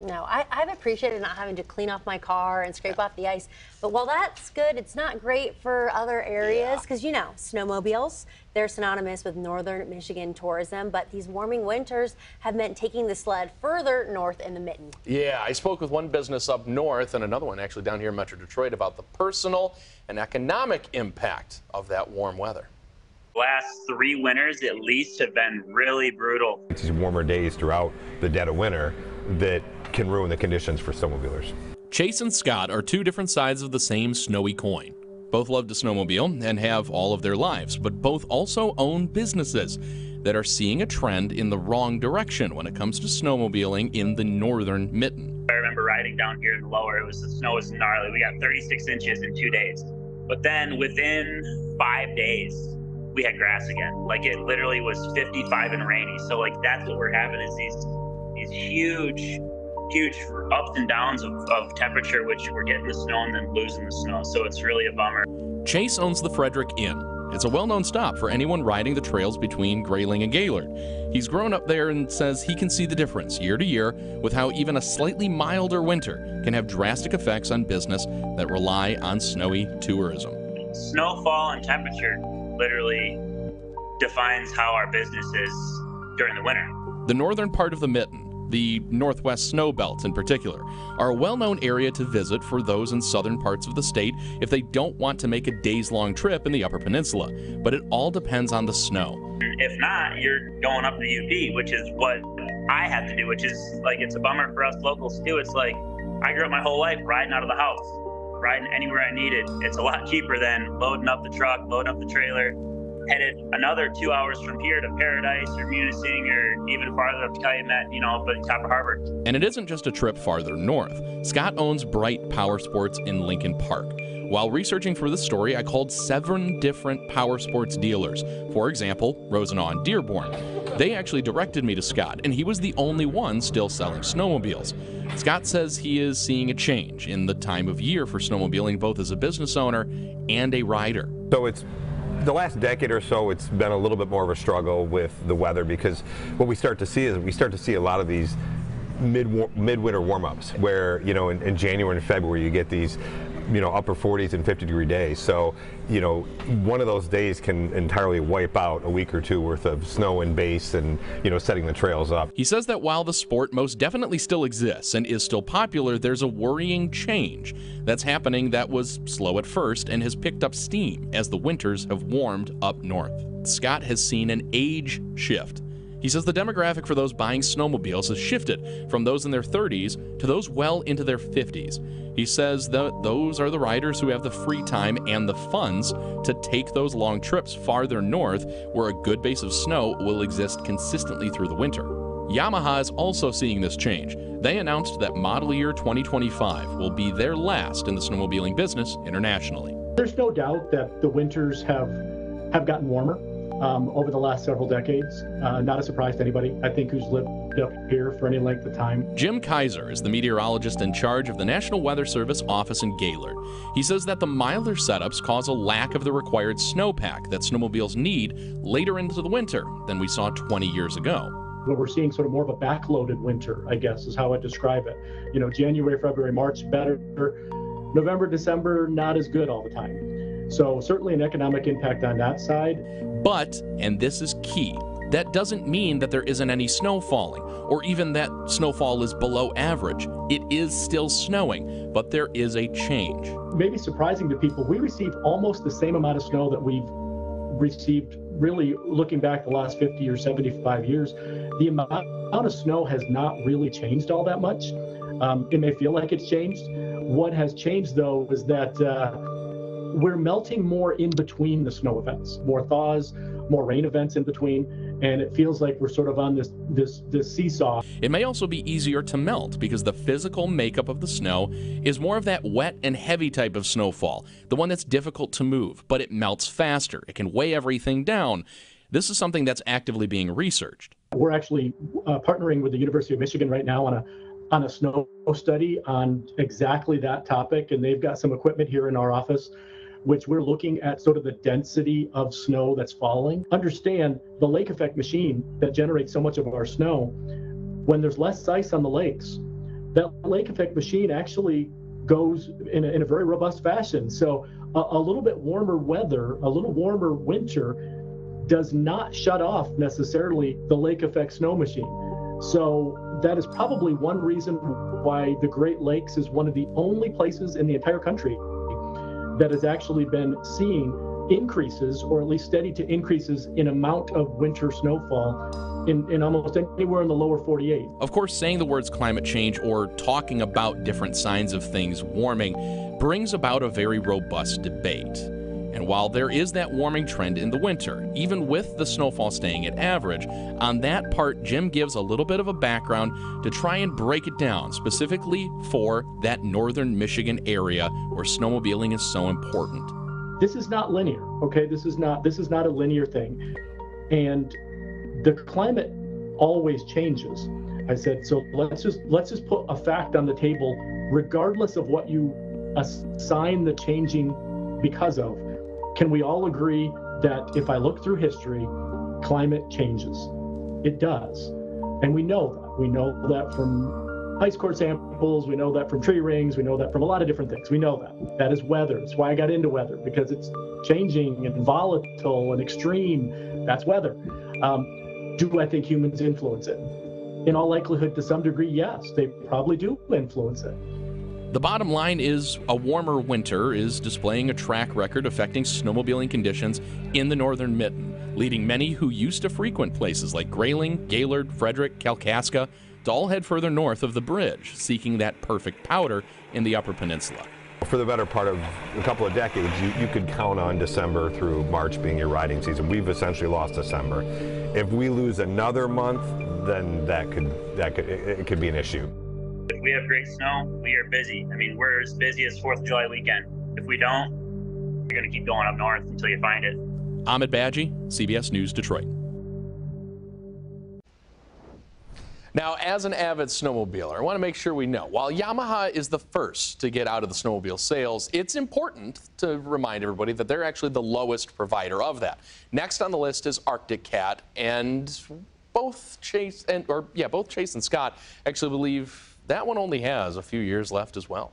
No, I, I've appreciated not having to clean off my car and scrape off the ice. But while that's good, it's not great for other areas because, you know, snowmobiles, they're synonymous with northern Michigan tourism. But these warming winters have meant taking the sled further north in the mitten. Yeah, I spoke with one business up north and another one actually down here in Metro Detroit about the personal and economic impact of that warm weather last three winters at least have been really brutal. These warmer days throughout the dead of winter that can ruin the conditions for snowmobilers. Chase and Scott are two different sides of the same snowy coin. Both love to snowmobile and have all of their lives, but both also own businesses that are seeing a trend in the wrong direction when it comes to snowmobiling in the northern mitten. I remember riding down here in the lower, it was the snow was gnarly. We got 36 inches in two days. But then within five days, we had grass again. Like it literally was 55 and rainy. So like that's what we're having is these these huge huge ups and downs of, of temperature, which we're getting the snow and then losing the snow. So it's really a bummer. Chase owns the Frederic Inn. It's a well known stop for anyone riding the trails between Grayling and Gaylord. He's grown up there and says he can see the difference year to year with how even a slightly milder winter can have drastic effects on business that rely on snowy tourism. Snowfall and temperature literally defines how our business is during the winter. The northern part of the mitten the Northwest Snow Belt in particular, are a well known area to visit for those in southern parts of the state if they don't want to make a days long trip in the Upper Peninsula. But it all depends on the snow. If not, you're going up the UP, which is what I have to do, which is like it's a bummer for us locals too. It's like I grew up my whole life riding out of the house, riding anywhere I needed. It's a lot cheaper than loading up the truck, loading up the trailer, headed another two hours from here to Paradise or Munising or even farther up to Calumet, you know, but Copper Harbor. And it isn't just a trip farther north. Scott owns Bright Power Sports in Lincoln Park. While researching for this story, I called seven different power sports dealers. For example, Rosenau and Dearborn. They actually directed me to Scott, and he was the only one still selling snowmobiles. Scott says he is seeing a change in the time of year for snowmobiling, both as a business owner and a rider. So it's the last decade or so, it's been a little bit more of a struggle with the weather because what we start to see is we start to see a lot of these mid midwinter warm-ups where you know in, in, January and February you get these you know upper 40s and 50 degree days. So you know one of those days can entirely wipe out a week or two worth of snow and base and you know setting the trails up. He says that while the sport most definitely still exists and is still popular there's a worrying change that's happening that was slow at first and has picked up steam as the winters have warmed up north. Scott has seen an age shift he says the demographic for those buying snowmobiles has shifted from those in their 30s to those well into their 50s. He says that those are the riders who have the free time and the funds to take those long trips farther north where a good base of snow will exist consistently through the winter. Yamaha is also seeing this change. They announced that model year 2025 will be their last in the snowmobiling business internationally. There's no doubt that the winters have have gotten warmer um, over the last several decades. Uh, not a surprise to anybody, I think, who's lived up here for any length of time. Jim Keysor is the meteorologist in charge of the National Weather Service office in Gaylord. He says that the milder setups cause a lack of the required snowpack that snowmobiles need later into the winter than we saw 20 years ago but we're seeing sort of more of a backloaded winter, I guess, is how I describe it. You know, January, February, March better, November, December not as good all the time. So certainly an economic impact on that side. But, and this is key, that doesn't mean that there isn't any snow falling, or even that snowfall is below average. It is still snowing, but there is a change. Maybe surprising to people, we receive almost the same amount of snow that we've received really looking back the last 50 or 75 years. The amount of snow has not really changed all that much. Um, it may feel like it's changed. What has changed, though, is that uh, we're melting more in between the snow events, more thaws, more rain events in between, and it feels like we're sort of on this this this seesaw. It may also be easier to melt because the physical makeup of the snow is more of that wet and heavy type of snowfall, the one that's difficult to move, but it melts faster. It can weigh everything down. This is something that's actively being researched. We're actually uh, partnering with the University of Michigan right now on a on a snow study on exactly that topic, and they've got some equipment here in our office which we're looking at sort of the density of snow that's falling. Understand the lake effect machine that generates so much of our snow, when there's less ice on the lakes, that lake effect machine actually goes in a, in a very robust fashion. So a, a little bit warmer weather, a little warmer winter does not shut off necessarily the lake effect snow machine. So that is probably one reason why the Great Lakes is one of the only places in the entire country that has actually been seeing increases or at least steady to increases in amount of winter snowfall in, in almost anywhere in the lower 48. Of course, saying the words climate change or talking about different signs of things warming brings about a very robust debate. And while there is that warming trend in the winter, even with the snowfall staying at average, on that part, Jim gives a little bit of a background to try and break it down, specifically for that northern Michigan area where snowmobiling is so important. This is not linear, okay? This is not this is not a linear thing. And the climate always changes. I said, so let's just let's just put a fact on the table regardless of what you assign the changing because of can we all agree that if I look through history, climate changes? It does. And we know that. We know that from ice core samples, we know that from tree rings, we know that from a lot of different things. We know that. That is weather. That's why I got into weather, because it's changing and volatile and extreme. That's weather. Um, do I think humans influence it? In all likelihood, to some degree, yes, they probably do influence it. The bottom line is a warmer winter is displaying a track record affecting snowmobiling conditions in the northern mitten, leading many who used to frequent places like Grayling, Gaylord, Frederic, Kalkaska to all head further north of the bridge, seeking that perfect powder in the Upper Peninsula. For the better part of a couple of decades, you, you could count on December through March being your riding season. We've essentially lost December. If we lose another month, then that could that could it, it could be an issue. If we have great snow, we are busy. I mean, we're as busy as 4th of July weekend. If we don't, you're going to keep going up north until you find it. Ahmed Badji, CBS News, Detroit. Now, as an avid snowmobiler, I want to make sure we know while Yamaha is the first to get out of the snowmobile sales, it's important to remind everybody that they're actually the lowest provider of that. Next on the list is Arctic Cat, and both Chase and or yeah, both Chase and Scott actually believe that one only has a few years left as well.